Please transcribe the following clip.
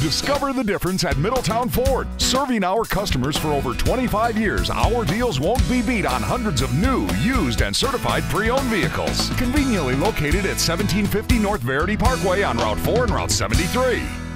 Discover the difference at Middletown Ford. Serving our customers for over 25 years, our deals won't be beat on hundreds of new, used, and certified pre owned vehicles. Conveniently located at 1750 North Verity Parkway on Route 4 and Route 73.